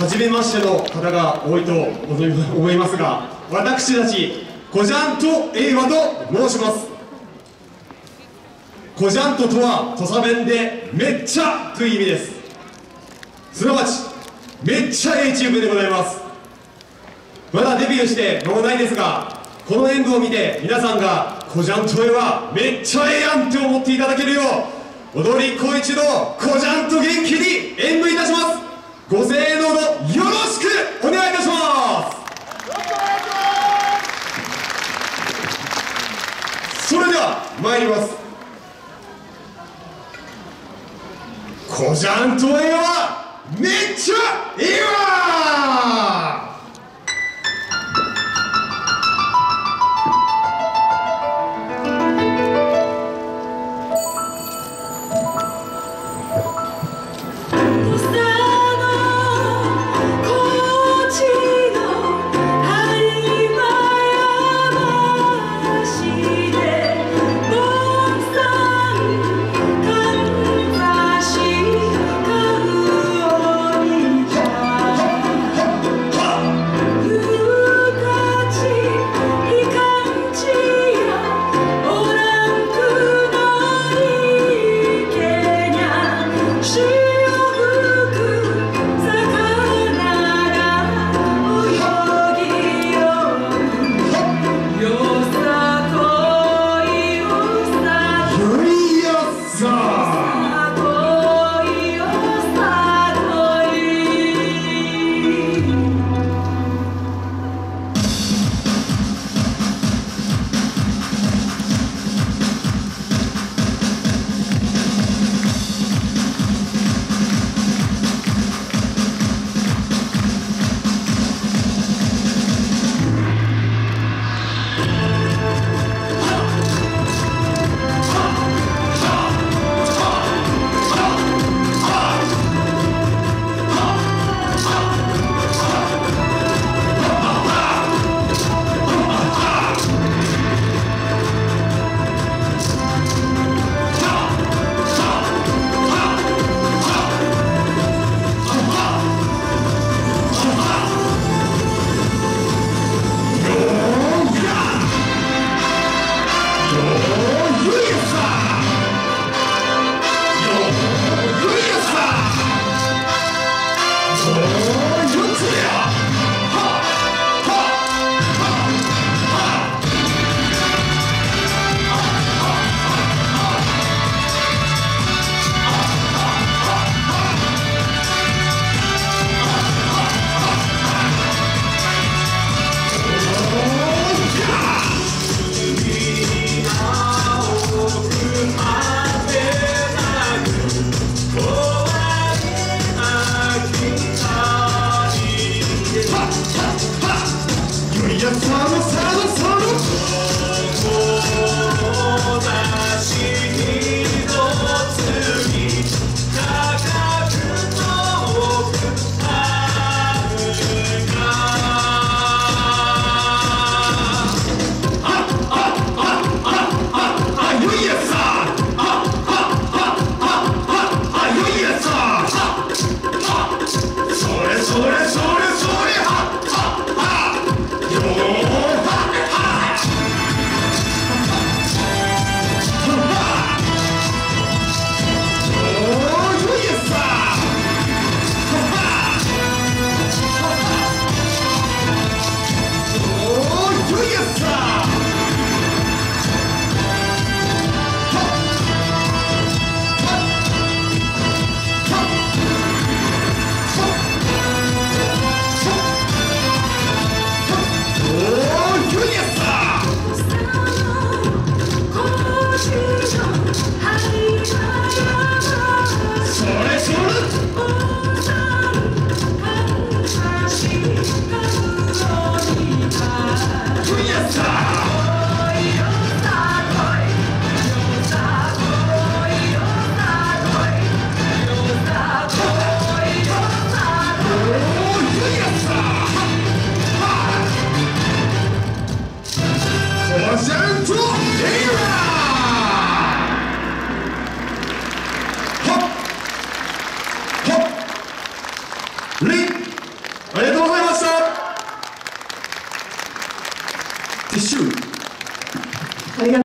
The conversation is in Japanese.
初めましての方が多いと思いますが私たちコジャント英和と申します。コジャントとは土佐弁でめっちゃという意味です。すなわちめっちゃええチームでございます。まだデビューして間もないですがこの演舞を見て皆さんがコジャントへはめっちゃええやんって思っていただけるよう踊り子一度コジャント元気に演舞いたしますご声援のほどよろしくお願いいたしますそれでは参ります。コジャントへはめっちゃいいわ